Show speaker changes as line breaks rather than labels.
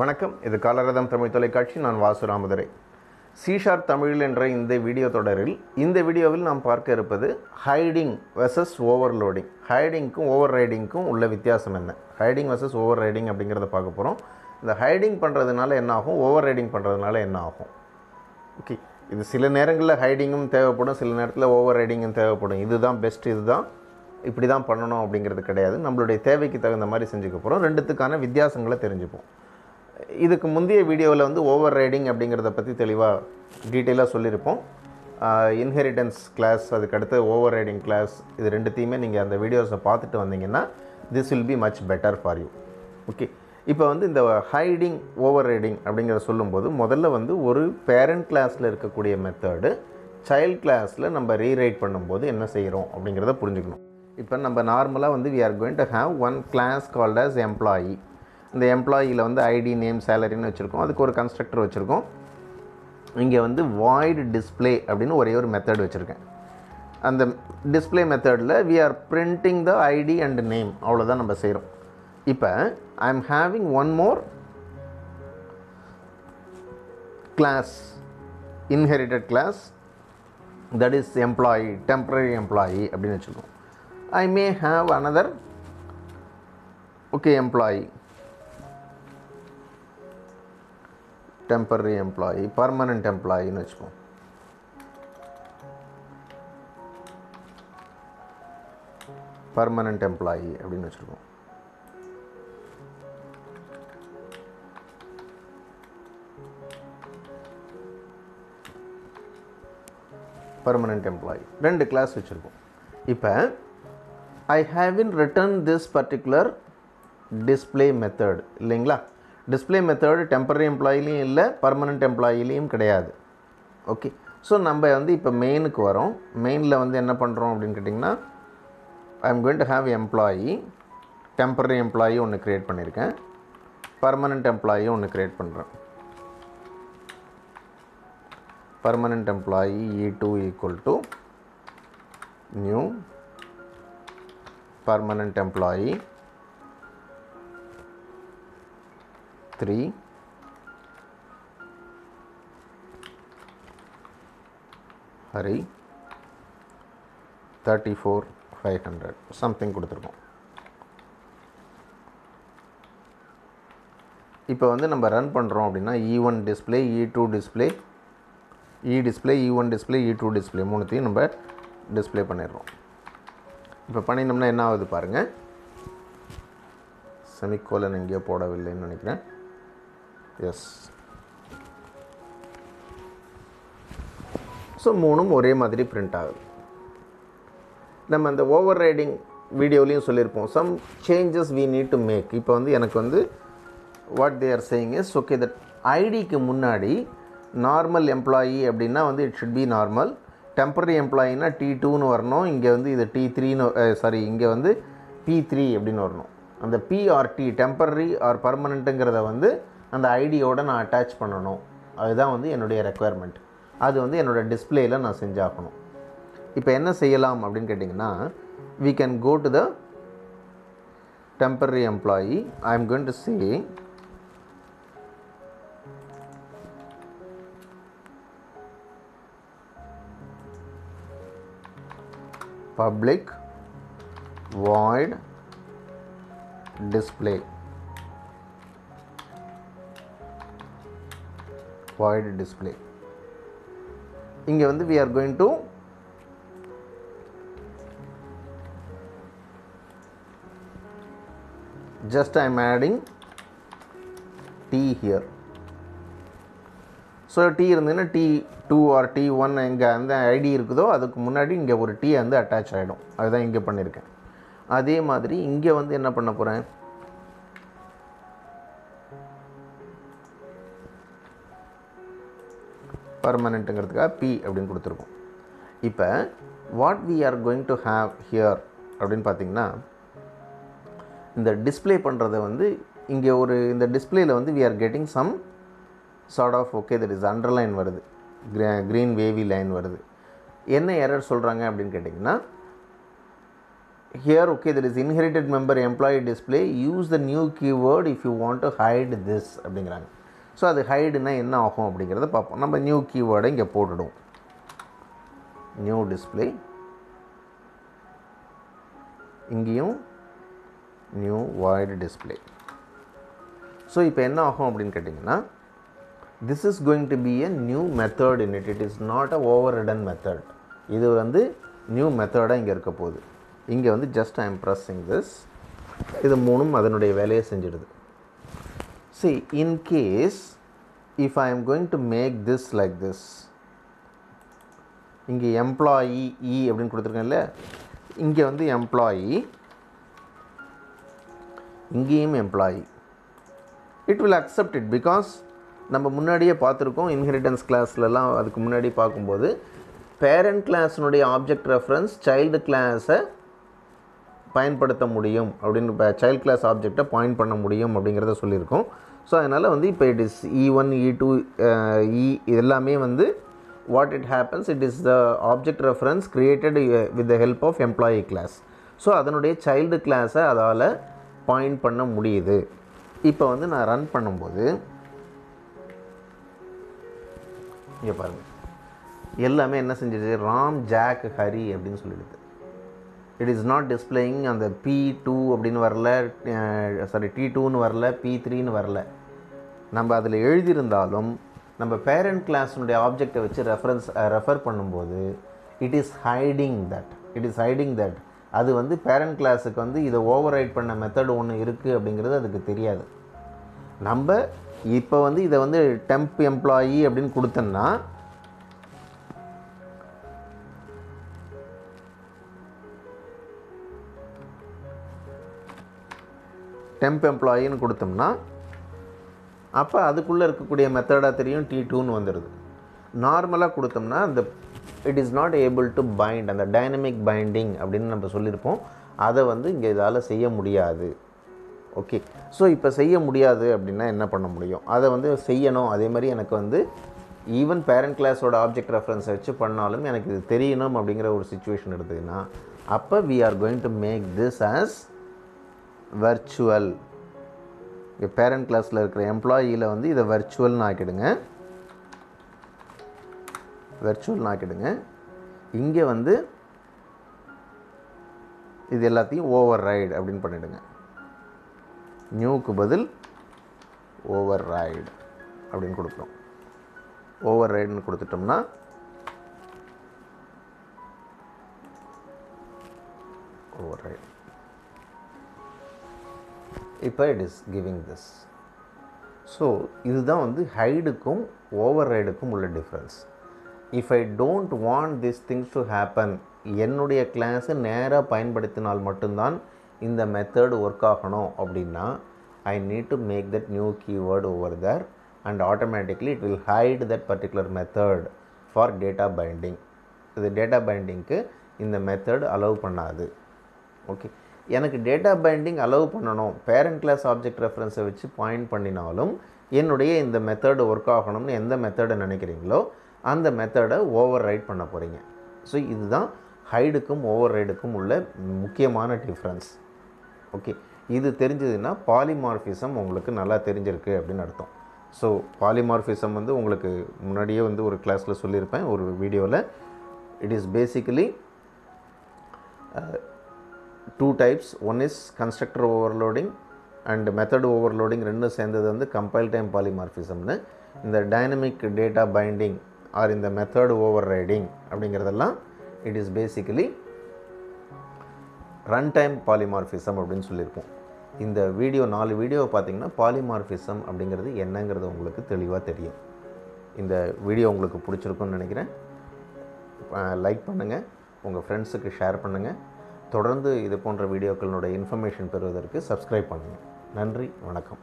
வணக்கம். இது காலரதம் தமிழ் தொலைக்காட்சி. நான் வாசுராமதுரை சீஷார் தமிழ் என்ற இந்த வீடியோ தொடரில் இந்த வீடியோவில் நாம் பார்க்க இருப்பது ஹைடிங் வெர்சஸ் ஓவர்லோடிங் ஹைடிங்க்கும் ஓவர் ரைடிங்க்கும் உள்ள வித்தியாசம் என்ன? ஹைடிங் வெர்சஸ் ஓவர் ரைடிங் அப்படிங்கிறத பார்க்க போகிறோம் இந்த ஹைடிங் பண்ணுறதுனால என்ன ஆகும்? ஓவர் ரைடிங் பண்ணுறதுனால என்ன ஆகும்? ஓகே இது சில நேரங்களில் ஹைடிங்கும் தேவைப்படும் சில நேரத்தில் ஓவர் ரைடிங்கும் தேவைப்படும். இதுதான் பெஸ்ட் இதுதான் இப்படி தான் பண்ணணும் அப்படிங்கிறது கிடையாது. நம்மளுடைய தேவைக்கு தகுந்த மாதிரி செஞ்சுக்க போகிறோம் ரெண்டுத்துக்கான வித்தியாசங்களை தெரிஞ்சுப்போம். இதுக்கு முந்தைய வீடியோவில் வந்து ஓவர் ரைடிங் அப்படிங்கிறத பற்றி தெளிவாக டீட்டெயிலாக சொல்லியிருப்போம். இன்ஹெரிட்டன்ஸ் கிளாஸ் அதுக்கடுத்து ஓவர் ரைடிங் கிளாஸ் இது ரெண்டுத்தையுமே நீங்கள் அந்த வீடியோஸை பார்த்துட்டு வந்தீங்கன்னா this will be much better for you okay இப்போ வந்து இந்த ஹைடிங் ஓவர் ரைடிங் அப்படிங்கிறத சொல்லும்போது முதல்ல வந்து ஒரு பேரண்ட் கிளாஸில் இருக்கக்கூடிய மெத்தடு சைல்ட் கிளாஸில் நம்ம ரீரைட் பண்ணும்போது என்ன செய்கிறோம் அப்படிங்கிறத புரிஞ்சுக்கணும். இப்போ நம்ம நார்மலாக வந்து we are going to have one class called as employee இந்த எம்ப்ளாயியில் வந்து ஐடி நேம் சேலரின்னு வச்சுருக்கோம். அதுக்கு ஒரு கன்ஸ்ட்ரக்டர் வச்சுருக்கோம். இங்கே வந்து வாய்டு டிஸ்ப்ளே அப்படின்னு ஒரே ஒரு மெத்தட் வச்சுருக்கேன். அந்த டிஸ்ப்ளே மெத்தடில் we are printing the ID and name அவ்வளோதான் நம்ம செய்கிறோம் இப்போ I am having one more class inherited class that is employee temporary employee அப்படின்னு வச்சுருக்கோம். I may have another okay employee temporary employee permanent எம்ப்ளாயின்னு வச்சுப்போம் பர்மனண்ட் எம்ப்ளாயி அப்படின்னு வச்சுருக்கோம் permanent employee ரெண்டு கிளாஸ் வச்சுருக்கோம். இப்போ I have in written this particular display method இல்லைங்களா? Display method temporary எம்ப்ளாயிலையும் இல்லை பர்மனெண்ட் எம்ப்ளாயிலையும் கிடையாது. ஓகே ஸோ நம்ம வந்து இப்போ மெயினுக்கு வரோம். மெயினில் வந்து என்ன பண்ணுறோம் அப்படின்னு கேட்டிங்கன்னா I am going to have employee temporary employee ஒன்று க்ரியேட் பண்ணியிருக்கேன் பர்மனெண்ட் எம்ப்ளாயி ஒன்று க்ரியேட் பண்ணுறேன் permanent employee E two equal to new permanent employee 3 Hari thirty four five hundred something கொடுத்துருக்கோம். இப்போ வந்து நம்ம ரன் பண்ணுறோம் அப்படின்னா E one display E two display E display E one display E two display மூணுத்தையும் நம்ம display பண்ணிடுறோம். இப்போ பண்ணினோம்னா என்ன ஆகுது பாருங்கள் செமிக்கோலன் எங்கேயோ போடவில்லைன்னு நினைக்கிறேன். எஸ் ஸோ மூணும் ஒரே மாதிரி பிரிண்ட் ஆகுது. நம்ம அந்த ஓவர் ரைடிங் வீடியோலையும் சொல்லியிருப்போம். Some changes we need to make இப்போ வந்து எனக்கு வந்து what they are saying is okay that ஐடிக்கு முன்னாடி நார்மல் எம்ப்ளாயி அப்படின்னா வந்து it should be normal temporary எம்ப்ளாயினா T டூன்னு வரணும். இங்கே வந்து இது டி த்ரீன்னு சாரி இங்கே வந்து பி த்ரீ அப்படின்னு வரணும். அந்த P or T temporary or பர்மனண்ட்டுங்கிறத வந்து அந்த ஐடியோட நான் அட்டாச் பண்ணணும். அதுதான் வந்து என்னுடைய ரெக்குயர்மெண்ட் அது வந்து என்னோடய டிஸ்பிளேயில் நான் செஞ்சாகணும். இப்போ என்ன செய்யலாம் அப்படின்னு கேட்டிங்கன்னா we can go to the temporary employee I am going to say public void display. Void display. இங்கே வந்து we are going to just I am adding t here. So T இருந்ததுன்னா T two or T one எங்கே அந்த ID இருக்குதோ அதுக்கு முன்னாடி இங்கே ஒரு டி வந்து அட்டாச் ஆகிடும் அதுதான் இங்கே பண்ணியிருக்கேன் அதே மாதிரி இங்கே வந்து என்ன பண்ண போகிறேன் பர்மனெண்ட்டுங்கிறதுக்காக பி அப்படின்னு கொடுத்துருக்கோம். இப்போ what we are going to have here அப்படின்னு பார்த்தீங்கன்னா இந்த டிஸ்பிளே பண்ணுறதை வந்து இங்கே ஒரு இந்த டிஸ்பிளேயில் வந்து we are getting some sort of okay that is underline வருது. க்ரீன் வேவி லைன் வருது. என்ன எரர் சொல்கிறாங்க அப்படின்னு கேட்டிங்கன்னா here okay that is inherited member employee display use the new keyword if you want to hide this அப்படிங்கிறாங்க. So அது ஹைடுனா என்ன ஆகும் அப்படிங்கிறத பார்ப்போம். நம்ம நியூ கீவேர்டை இங்கே போட்டுடுவோம். நியூ டிஸ்பிளே இங்கேயும் நியூ வாய்டு டிஸ்பிளே ஸோ இப்போ என்ன ஆகும் அப்படின்னு கேட்டிங்கன்னா this is going to be a new method in it it is not a overridden method இது வந்து நியூ மெத்தடாக இங்கே இருக்க போகுது. இங்கே வந்து just I am pressing this இது மூணும் அதனுடைய வேலையை செஞ்சிடுது. See in case if I am going to make this like this இங்கே எம்ப்ளாயி இ அப்படின்னு கொடுத்துருக்கேன்ல இங்கே வந்து எம்ப்ளாயி இங்கேயும் employee it will accept it because நம்ம முன்னாடியே பார்த்துருக்கோம் இன்ஹெரிட்டன்ஸ் கிளாஸ்லலாம் அதுக்கு முன்னாடி பார்க்கும்போது பேரண்ட் கிளாஸினுடைய ஆப்ஜெக்ட் ரெஃபரன்ஸ் சைல்டு கிளாஸை பயன்படுத்த முடியும் அப்படின்னு இப்போ சைல்ட் கிளாஸ் ஆப்ஜெக்டை பாயிண்ட் பண்ண முடியும் அப்படிங்கிறத சொல்லியிருக்கோம். ஸோ அதனால் வந்து இப்போ e e e it is E one E two E எல்லாமே வந்து what it happens it is the object reference created with the help of employee class so அதனுடைய சைல்டு கிளாஸை அதால் பாயிண்ட் பண்ண முடியுது. இப்போ வந்து நான் ரன் பண்ணும்போது இங்கே பாருங்கள் எல்லாமே என்ன செஞ்சிருச்சு? ராம் ஜாக் ஹரி அப்படின்னு சொல்லிடுது. இட் இஸ் நாட் டிஸ்பிளேயிங் அந்த பி டூ அப்படின்னு வரல சாரி டி டூன்னு வரல பி த்ரீன்னு வரல. நம்ம அதில் எழுதியிருந்தாலும் நம்ம பேரண்ட் கிளாஸினுடைய ஆப்ஜெக்டை வச்சு ரெஃபரன்ஸ் ரெஃபர் பண்ணும்போது it is hiding that it is hiding that அது வந்து பேரண்ட் கிளாஸுக்கு வந்து இதை ஓவர் ரைட் பண்ண மெத்தட் ஒன்று இருக்குது அப்படிங்கிறது அதுக்கு தெரியாது. நம்ம இப்போ வந்து இதை வந்து டெம்ப் எம்ப்ளாயி அப்படின்னு கொடுத்தோன்னா டெம்ப் எம்ப்ளாயின்னு கொடுத்தோம்னா அப்போ அதுக்குள்ளே இருக்கக்கூடிய மெத்தடாக தெரியும் டி டூன்னு வந்துடுது நார்மலாக கொடுத்தோம்னா அந்த it is not able to bind அந்த டைனமிக் பைண்டிங் அப்படின்னு நம்ம சொல்லியிருப்போம். அதை வந்து இங்கே இதால் செய்ய முடியாது. ஓகே ஸோ இப்போ செய்ய முடியாது அப்படின்னா என்ன பண்ண முடியும்? அதை வந்து செய்யணும். அதே மாதிரி எனக்கு வந்து ஈவன் பேரண்ட் கிளாஸோட ஆப்ஜெக்ட் ரெஃபரன்ஸை வச்சு பண்ணாலும் எனக்கு இது தெரியணும் அப்படிங்கிற ஒரு சுச்சுவேஷன் எடுத்ததுன்னா அப்போ we are going to make this as virtual இங்கே பேரண்ட் கிளாஸில் இருக்கிற எம்ப்ளாயியில் வந்து இதை வர்ச்சுவல்னு ஆக்கிடுங்க. வெர்ச்சுவல்னு ஆக்கிடுங்க. இங்கே வந்து இது எல்லாத்தையும் ஓவர் ரைடு அப்படின்னு பண்ணிவிடுங்க நியூக்கு பதில் ஓவர் ரைடு அப்படின்னு கொடுக்குறோம் ஓவர் ரைடுன்னு கொடுத்துட்டோம்னா ஓவர் ரைடு இப்போ it is giving this so இதுதான் வந்து ஹைடுக்கும் ஓவர் ரைடுக்கும் உள்ள difference if I don't want this things to happen என்னுடைய கிளாஸை நேராக பயன்படுத்தினால் மட்டும்தான் இந்த மெத்தடு ஒர்க் ஆகணும். அப்படின்னா I need to make that new keyword over there and automatically it will hide that particular method for data binding இது data பைண்டிங்க்கு இந்த மெத்தட் அலோவ் பண்ணாது. ஓகே எனக்கு டேட்டா பைண்டிங் அலோவ் பண்ணணும். பேரண்ட் கிளாஸ் ஆப்ஜெக்ட் ரெஃபரன்ஸை வச்சு பாயிண்ட் பண்ணினாலும் என்னுடைய இந்த மெத்தடு ஒர்க் ஆகணும்னு எந்த மெத்தடை நினைக்கிறீங்களோ அந்த மெத்தடை ஓவர் ரைட் பண்ண போகிறீங்க ஸோ இதுதான் ஹைடுக்கும் ஓவர் ரைடுக்கும் உள்ள முக்கியமான டிஃப்ரென்ஸ் ஓகே இது தெரிஞ்சதுன்னா பாலிமார்ஃபிசம் உங்களுக்கு நல்லா தெரிஞ்சிருக்கு அப்படின்னு அர்த்தம். ஸோ பாலிமார்ஃபிசம் வந்து உங்களுக்கு முன்னாடியே வந்து ஒரு கிளாஸில் சொல்லியிருப்பேன் ஒரு வீடியோவில் it is basically two types one is constructor overloading and method overloading ரெண்டும் சேர்ந்தது வந்து கம்பைல் டைம் பாலிமார்ஃபிசம்னு இந்த டைனமிக் டேட்டா பைண்டிங் ஆர் இந்த மெத்தட் ஓவர் ரைடிங் அப்படிங்கிறதெல்லாம் it is basically run time polymorphism அப்படின்னு சொல்லியிருப்போம் இந்த வீடியோ நாலு வீடியோவை பார்த்தீங்கன்னா பாலிமார்ஃபிசம் அப்படிங்கிறது என்னங்கிறது உங்களுக்கு தெளிவாக தெரியும் இந்த வீடியோ உங்களுக்கு பிடிச்சிருக்குன்னு நினைக்கிறேன் லைக் பண்ணுங்கள் உங்கள் ஃப்ரெண்ட்ஸுக்கு ஷேர் பண்ணுங்கள் தொடர்ந்து இது போன்ற வீடியோக்களினுடைய இன்ஃபர்மேஷன் பெறுவதற்கு சப்ஸ்கிரைப் பண்ணுங்கள் நன்றி வணக்கம்.